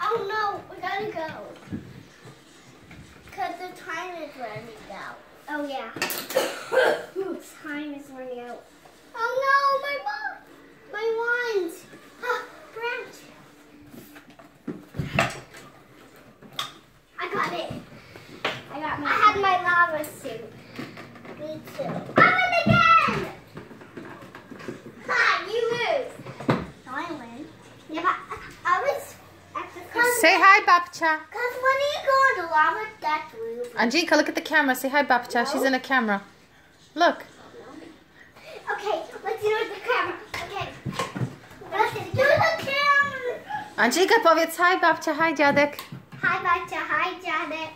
Oh no, we gotta go. Because the time is running out. Oh yeah. time is running out. Oh no, my ball, My wand! Ah, branch! I got it. I got my I had my lava suit. Say hi, Babcia. Because when you go to lava, that's weird. Angelica, look at the camera. Say hi, Babcia. No. She's in a camera. Look. Okay, let's do it with the camera. Okay. Let's do the camera. Anjika, powiedz hi, Babcia. Hi, dziadek. Hi, Babcia. Hi, dziadek.